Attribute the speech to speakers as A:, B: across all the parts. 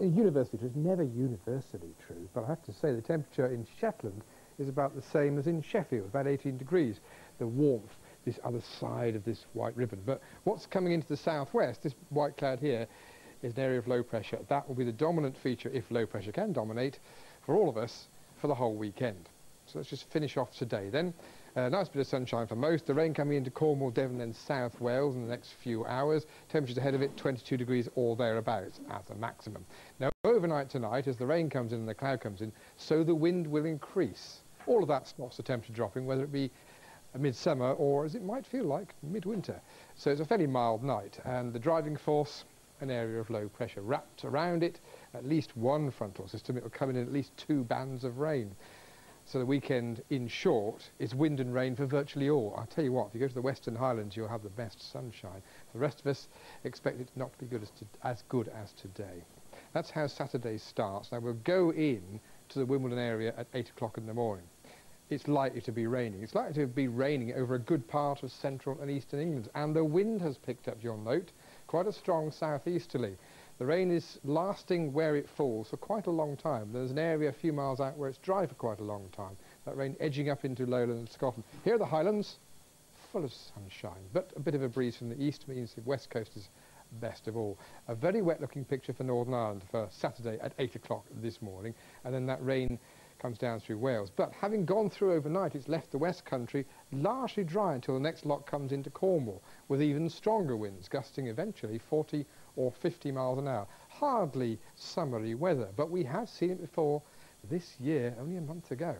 A: universally true, it's never universally true, but I have to say the temperature in Shetland is about the same as in Sheffield, about 18 degrees. The warmth, this other side of this white ribbon. But what's coming into the southwest, this white cloud here, is an area of low pressure. That will be the dominant feature, if low pressure can dominate, for all of us for the whole weekend. So let's just finish off today then. A uh, nice bit of sunshine for most. The rain coming into Cornwall, Devon and South Wales in the next few hours. Temperatures ahead of it 22 degrees or thereabouts as a maximum. Now overnight tonight as the rain comes in and the cloud comes in, so the wind will increase. All of that stops the temperature dropping, whether it be midsummer or as it might feel like midwinter. So it's a fairly mild night and the driving force an area of low pressure. Wrapped around it at least one frontal system, it will come in at least two bands of rain. So the weekend, in short, is wind and rain for virtually all. I'll tell you what, if you go to the Western Highlands, you'll have the best sunshine. The rest of us, expect it not to be good as, to, as good as today. That's how Saturday starts. Now, we'll go in to the Wimbledon area at 8 o'clock in the morning. It's likely to be raining. It's likely to be raining over a good part of central and eastern England. And the wind has picked up, you'll note, quite a strong southeasterly. The rain is lasting where it falls for quite a long time. There's an area a few miles out where it's dry for quite a long time. That rain edging up into lowland Scotland. Here are the Highlands, full of sunshine, but a bit of a breeze from the east means the west coast is best of all. A very wet looking picture for Northern Ireland for Saturday at 8 o'clock this morning, and then that rain comes down through Wales. But having gone through overnight, it's left the West Country largely dry until the next lot comes into Cornwall, with even stronger winds, gusting eventually 40 or 50 miles an hour. Hardly summery weather, but we have seen it before this year, only a month ago.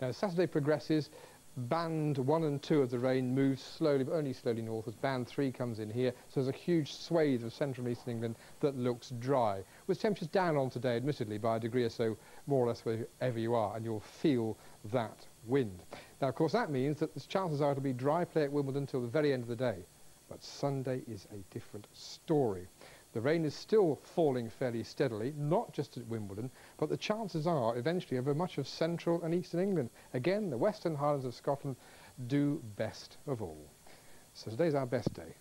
A: Now, as Saturday progresses, band one and two of the rain moves slowly, but only slowly north, as band three comes in here. So there's a huge swathe of central and eastern England that looks dry, with temperatures down on today, admittedly, by a degree or so, more or less wherever you are, and you'll feel that wind. Now, of course, that means that the chances are it'll be dry play at Wimbledon until the very end of the day. But Sunday is a different story. The rain is still falling fairly steadily, not just at Wimbledon, but the chances are eventually over much of central and eastern England. Again, the Western Highlands of Scotland do best of all. So today's our best day.